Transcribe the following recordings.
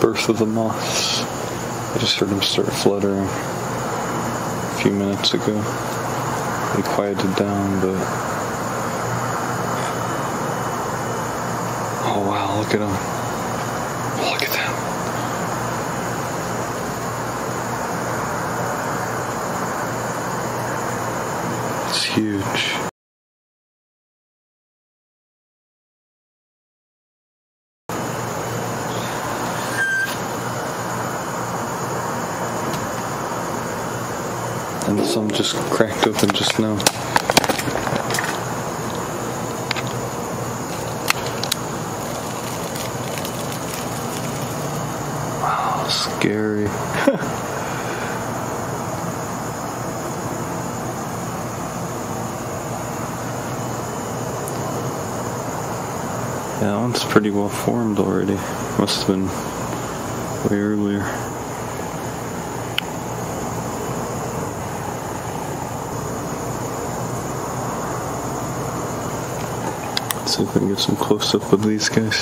birth of the moths. I just heard them start fluttering a few minutes ago. They quieted down, but. Oh wow, look at them. Look at them. It's huge. And some just cracked open just now. Wow, scary. Yeah, that one's pretty well formed already. Must have been way earlier. Let's see if we can get some close up with these guys.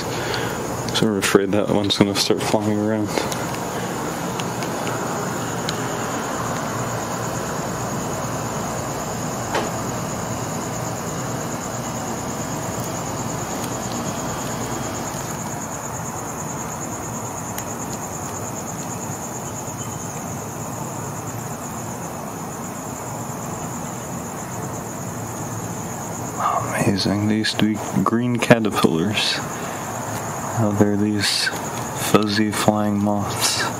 So I'm afraid that one's gonna start flying around. Amazing. They used to be green caterpillars. Now they're these fuzzy flying moths.